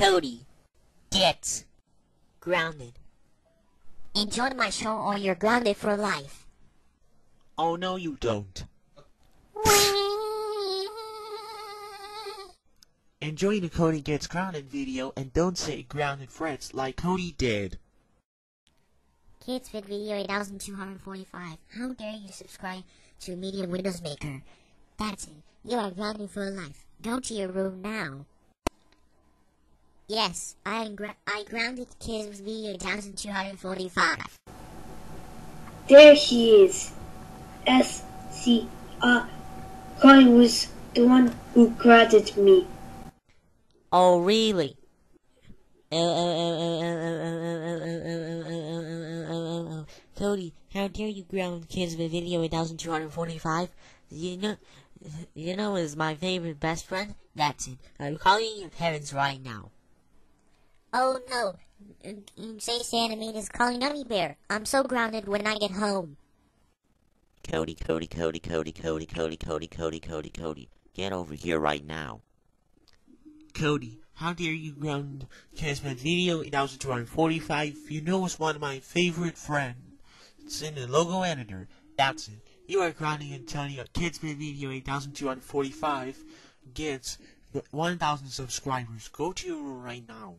Cody gets grounded. Enjoy my show or you're grounded for life. Oh no you don't. Enjoy the Cody Gets Grounded video and don't say grounded friends like Cody did. Kizvit Video 8245. How dare you subscribe to Media Windows Maker? That's it. You are grounded for life. Go to your room now. Yes, I gra- I grounded Kids Video 8245. There he is. S. C. Uh, Colin was the one who grounded me. Oh, really? Cody, how dare you ground kids with video 1245? You know, you know is my favorite best friend? That's it. I'm calling your parents right now. Oh no, say Santa Mean is calling Nummy Bear. I'm so grounded when I get home. Cody, Cody, Cody, Cody, Cody, Cody, Cody, Cody, Cody, Cody. Get over here right now. Cody, how dare you ground Casman Video 8245? You know it's one of my favorite friends. It's in the logo editor. That's it. You are grounding until your Kidsman Video 8245 gets 1,000 subscribers. Go to your room right now.